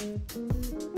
Música